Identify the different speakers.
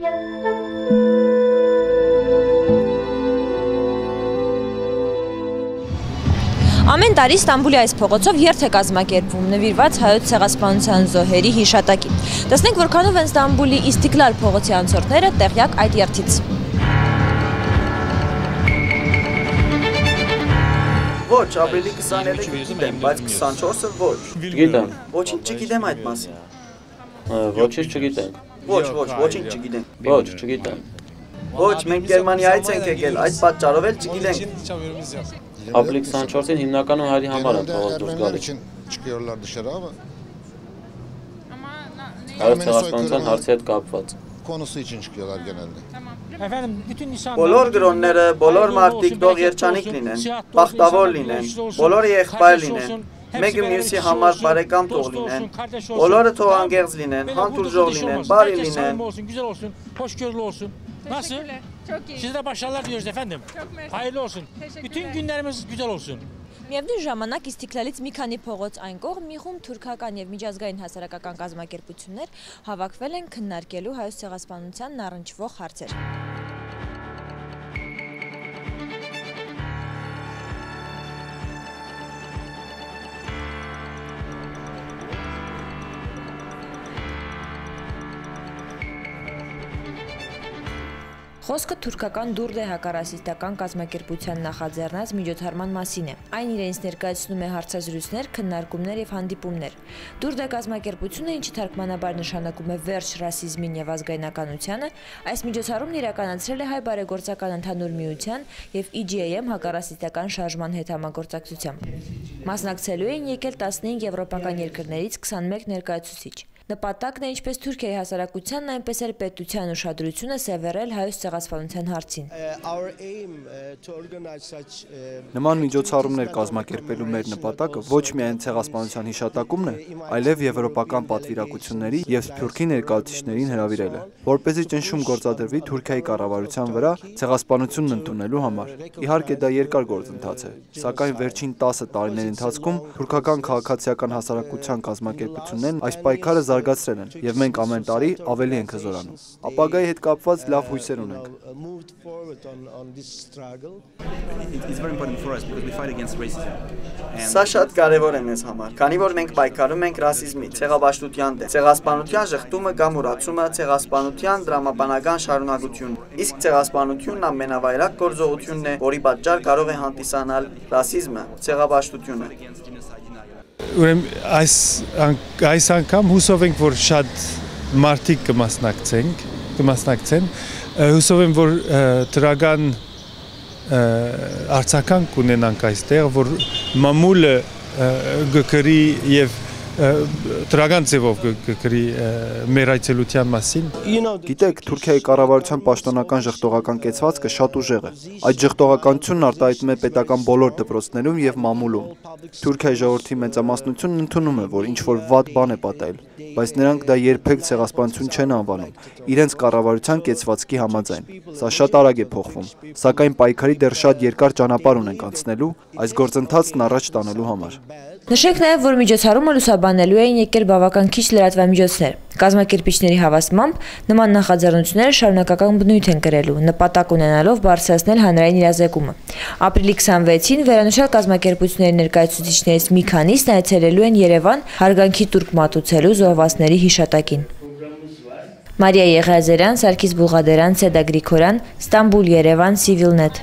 Speaker 1: Ամեն տարի Ստամբուլի այս փողոցով երթ է կազմակերպվում նվիրված հայոց ցեղասպանության զոհերի հիշատակին։ Տեսնենք որքանով են Ստամբուլի Իստիկլալ փողոցի անցորդները տեղյակ այդ երթից։
Speaker 2: Ոչ, ավելի 23-ը գիտեմ, բայց 24-ը ոչ։
Speaker 3: Գիտեմ։
Speaker 2: Ոչինչ չգիտեմ այդ մասին։
Speaker 3: Ոչինչ չգիտենք։
Speaker 2: Ոչ, ոչ, ոչինչ չգիտենք։
Speaker 3: Ոչ, չգիտեմ։
Speaker 2: Ոչ, մենք Գերմանիայից ենք եկել, այդ պատճառով էլ չգիտենք։
Speaker 3: Ապլիկ 24-ին հիմնականում հայերի համար են փողոց դուրս գալիս։
Speaker 4: dışarı ama
Speaker 3: Հայոց ցեղասպանության հարցի հետ կապված։
Speaker 4: genelde.
Speaker 5: Efendim bütün insanlar
Speaker 2: Բոլոր գրոնները, բոլոր մարդիկ դող երջանիկ լինեն, բախտավոր լինեն, բոլորը եղբայր լինեն, մեկը մյուսի համար բարեկամ թող լինեն, բոլորը թող անգեղծ լինեն, հանդուրժող լինեն, բարի լինեն։
Speaker 5: olsun, güzel olsun, hoşgörülü olsun. Nasıl?
Speaker 6: Çok iyi.
Speaker 5: Size de başarılar diliyoruz efendim.
Speaker 6: Çok mersi.
Speaker 5: Hayırlı olsun. Bütün günlerimiz güzel olsun.
Speaker 1: Միևնույն ժամանակ Իստիկլալից մի քանի փողոց այն կողմ մի խումբ թուրքական եւ միջազգային հասարակական կազմակերպություններ հավաքվել են քննարկելու հայոց ցեղասպանությանն առնչվող հարցեր։ Խոսքը թուրքական դուրդ է հակարասիստական կազմակերպության նախաձեռնած միջոցառման մասին է։ Այն իրենից ներկայացնում է հարցազրույցներ, քննարկումներ եւ հանդիպումներ։ Դուրդ է կազմակերպությունը, ինչը թարգմանաբար նշանակում է վերջ ռասիզմին եւ ազգայնականությանը, այս միջոցառումն իրականացրել է հայ բարեգործական ընդհանուր միության եւ EGAM հակարասիստական շարժման հետ համագործակցությամբ։ Մասնակցելու էին եկել 15 եվրոպական երկրներից 21 ներկայացուցիչ։ Նպատակն է ինչպես Թուրքիայի հասարակությանն, այնպես էլ պետության ուշադրությունը սևեռել հայոց ցեղասպանության հարցին։
Speaker 7: Նման միջոցառումներ կազմակերպելու մեր նպատակը ոչ միայն ցեղասպանության հիշատակումն է, այլև եվրոպական պատվիրակությունների եւ Սփյուռքի ներկայացուցիչներին հրավիրելը, որ เป զի ճնշում գործադրվի Թուրքիայի կառավարության վրա ցեղասպանությունն ընդունելու համար։ Իհարկե դա երկար գործընթաց է, սակայն վերջին 10 տարիների ընթացքում թուրքական քաղաքացիական հասարակության կազմակերպություններն այս պայքարը զարգացրել են եւ մենք ամեն տարի ավելի ենք հզորանում։ Ապագայի հետ կապված լավ հույսեր ունենք։.
Speaker 2: Սա շատ կարևոր է մեզ համար, քանի որ մենք պայքարում ենք ռասիզմի, ցեղաբաշխության դեմ։ Ցեղասպանության շղթումը կամ ուրացումը ցեղասպանության դրամաբանական շարունակությունն։ Իսկ ցեղասպանությունն ամենավայրակ գործողությունն է, որի պատճառ կարող է հանդիսանալ ռասիզմը, ցեղաբաշխությունը։
Speaker 8: Ուրեմն այս այս անգամ հուսով ենք որ շատ մարդիկ կմասնակցենք, կմասնակցեն։ Հուսով եմ որ դրական ը, արձական կունենանք այստեղ, որ մամուլը գկրի եւ ը, դրական ձևով գ- գկրի ը, մեր այցելության մասին։
Speaker 7: Գիտեք, Թուրքիայի կառավարության պաշտոնական ժխտողական կեցվածքը շատ ուժեղ է։ Այդ ժխտողականությունն արտահայտվում է պետական բոլոր դպրոցներում եւ մամուլում։ Թուրքիայի ժողովրդի մեծամասնությունն ընդունում է, որ ինչ որ վատ բան է պատահել, բայց նրանք դա երբեք ցեղասպանություն չեն անվանում, իրենց կառավարության կեցվածքի համաձայն։ Սա շատ արագ է փոխվում, սակայն պայքարի դեռ շատ երկար ճանապարհ ունենք անցնելու այս գործընթացն առաջ տանելու համար։
Speaker 1: Նշենք նաև, որ միջոցառումը լուսաբանելու էին եկել բավական քիչ լրատվամիջոցներ։ Կազմակերպիչների հավաստմամբ նման նախաձեռնությունները շարունակական բնույթ են կրելու, նպատակ ունենալով բարձրացնել հանրային իրազեկումը։ Ապրիլի 26-ին վերանշյալ կազմակերպությունների ներկայացուցիչներից մի քանիսն այցելելու են Երևան հարգանքի տուրք մատուցելու զոհվածների հիշատակին։ Մարիա Եղիազարյան, Սարգիս Բուղադերյան, Սեդա Գրիգորյան, Ստամբուլ, Երևան, Civilnet